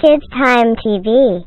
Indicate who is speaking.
Speaker 1: Kids Time TV